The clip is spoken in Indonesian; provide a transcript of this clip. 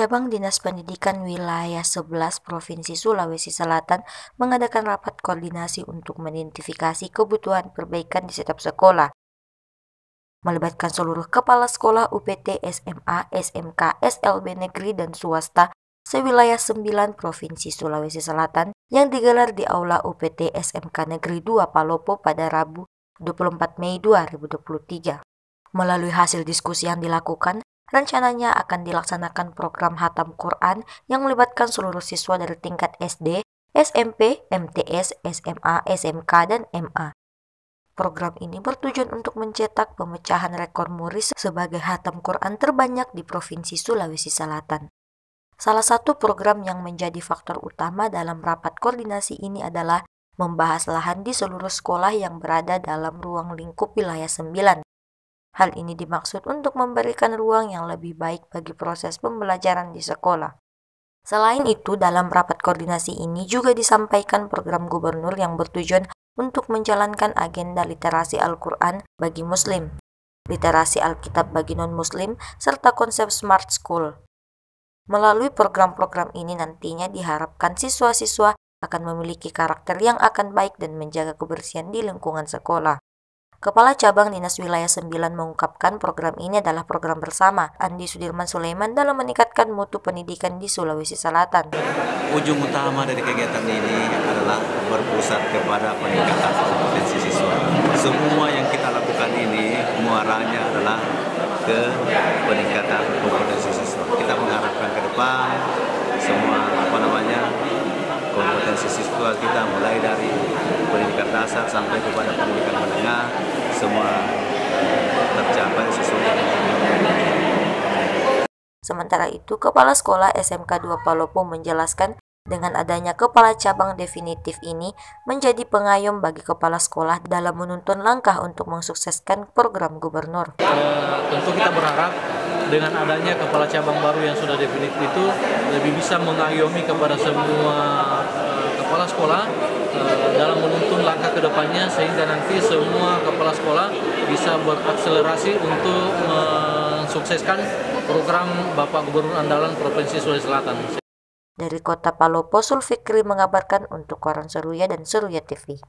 Cabang Dinas Pendidikan Wilayah 11 Provinsi Sulawesi Selatan mengadakan rapat koordinasi untuk mengidentifikasi kebutuhan perbaikan di setiap sekolah. Melibatkan seluruh kepala sekolah UPT, SMA, SMK, SLB negeri dan swasta sewilayah 9 Provinsi Sulawesi Selatan yang digelar di Aula UPT SMK Negeri 2 Palopo pada Rabu 24 Mei 2023. Melalui hasil diskusi yang dilakukan, rencananya akan dilaksanakan program Hatam Quran yang melibatkan seluruh siswa dari tingkat SD, SMP, MTS, SMA, SMK, dan MA. Program ini bertujuan untuk mencetak pemecahan rekor muri sebagai hatam Quran terbanyak di Provinsi Sulawesi Selatan. Salah satu program yang menjadi faktor utama dalam rapat koordinasi ini adalah membahas lahan di seluruh sekolah yang berada dalam ruang lingkup wilayah 9 Hal ini dimaksud untuk memberikan ruang yang lebih baik bagi proses pembelajaran di sekolah. Selain itu, dalam rapat koordinasi ini juga disampaikan program gubernur yang bertujuan untuk menjalankan agenda literasi Al-Quran bagi Muslim, literasi Alkitab bagi non-Muslim, serta konsep Smart School. Melalui program-program ini nantinya diharapkan siswa-siswa akan memiliki karakter yang akan baik dan menjaga kebersihan di lingkungan sekolah. Kepala Cabang Dinas Wilayah 9 mengungkapkan program ini adalah program bersama Andi Sudirman Sulaiman dalam meningkatkan mutu pendidikan di Sulawesi Selatan. Ujung utama dari kegiatan ini adalah berpusat kepada peningkatan kompetensi siswa. Semua yang kita lakukan ini muaranya adalah ke peningkatan kompetensi siswa. Kita mengharapkan ke depan semua apa namanya kompetensi siswa kita mulai dari pendidikan dasar sampai kepada pendidikan menengah semua tercapai sesuai dengan Sementara itu, Kepala Sekolah SMK 2 Palopo menjelaskan dengan adanya kepala cabang definitif ini menjadi pengayom bagi kepala sekolah dalam menuntun langkah untuk mensukseskan program gubernur. E, tentu kita berharap dengan adanya kepala cabang baru yang sudah definitif itu lebih bisa mengayomi kepada semua e, kepala sekolah Eh, dalam ke depannya sehingga nanti semua kepala sekolah bisa berakselerasi untuk mensukseskan program Bapak Gubernur Andalan Provinsi Sulawesi Selatan. Dari kota Palopo, Sulfikri mengabarkan untuk Koran Seruya dan Seruya TV.